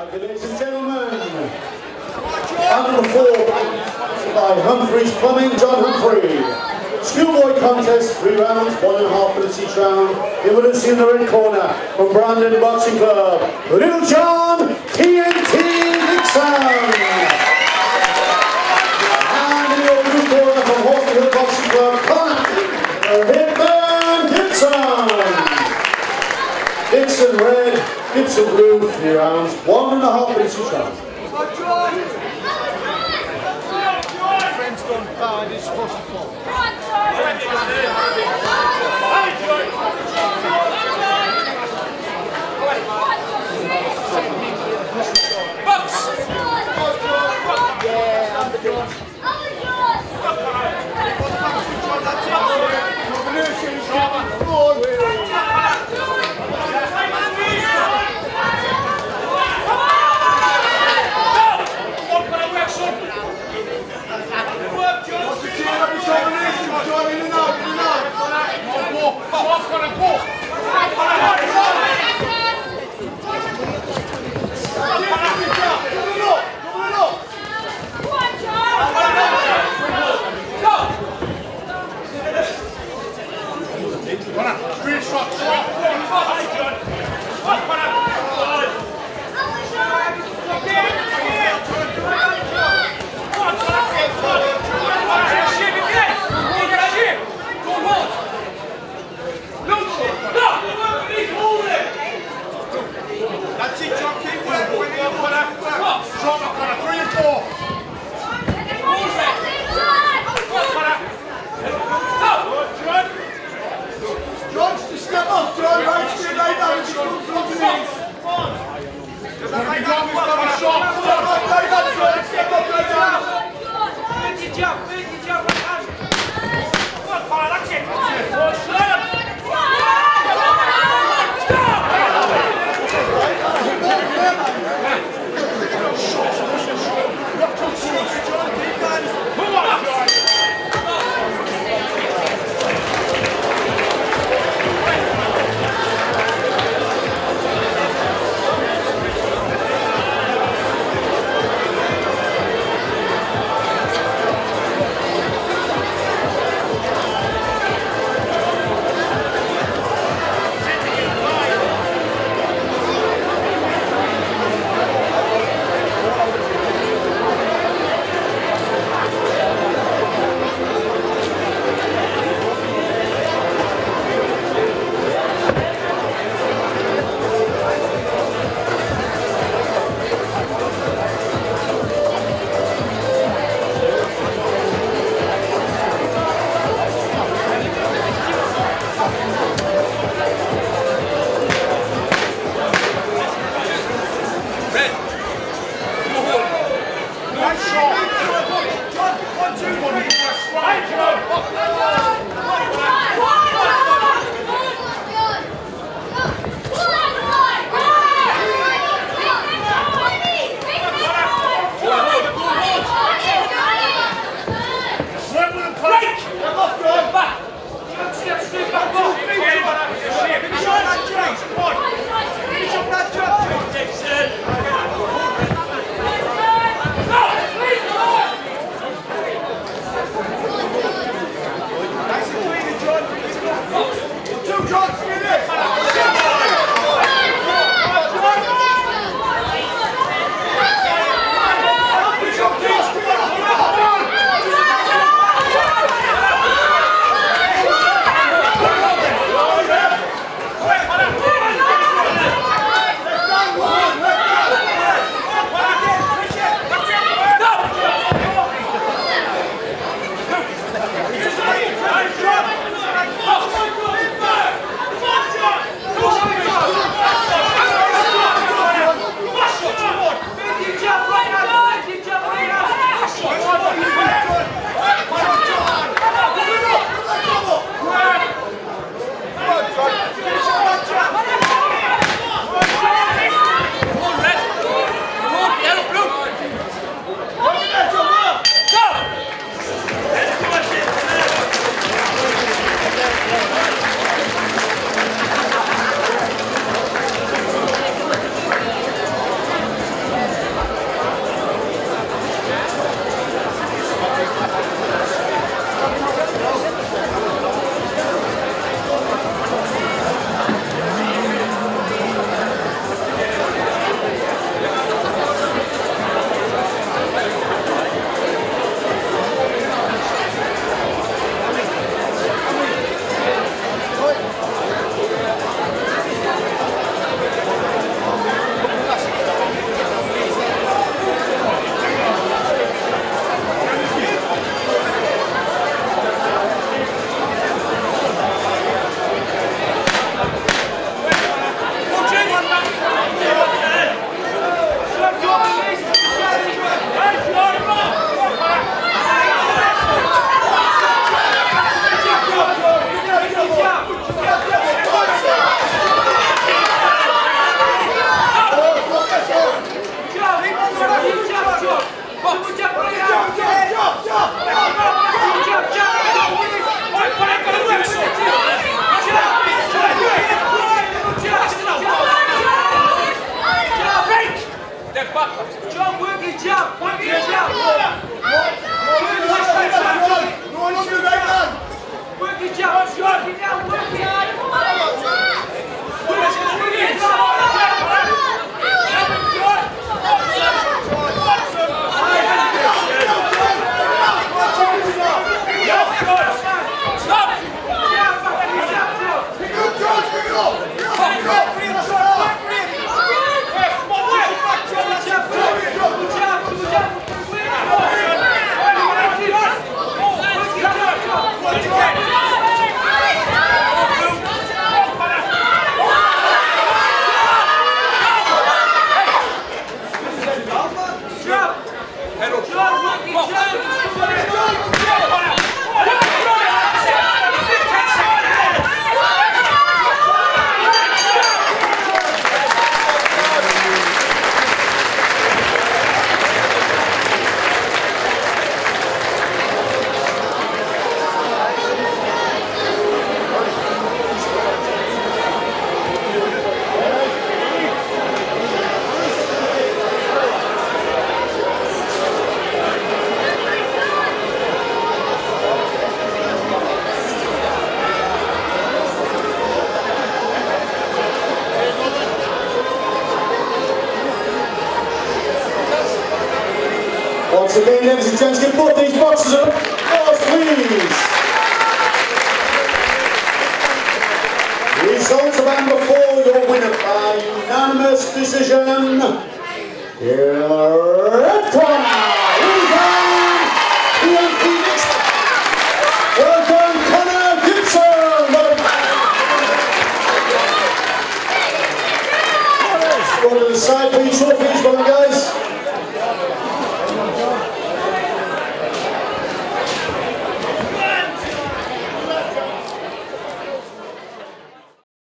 Ladies and gentlemen, under the four by Humphreys Plumbing, John Humphrey. Schoolboy contest, three rounds, one and a half minutes each round. You will see in the red corner from Brandon Boxing Club, Little John rounds, one and a half minutes each round. Friends gone bad, it's possible. Once again, ladies and gents, give both these boxes applause, please. Results of round before, your winner by unanimous decision. Red corner. Well done, Connor Gibson. Go to the side trophies.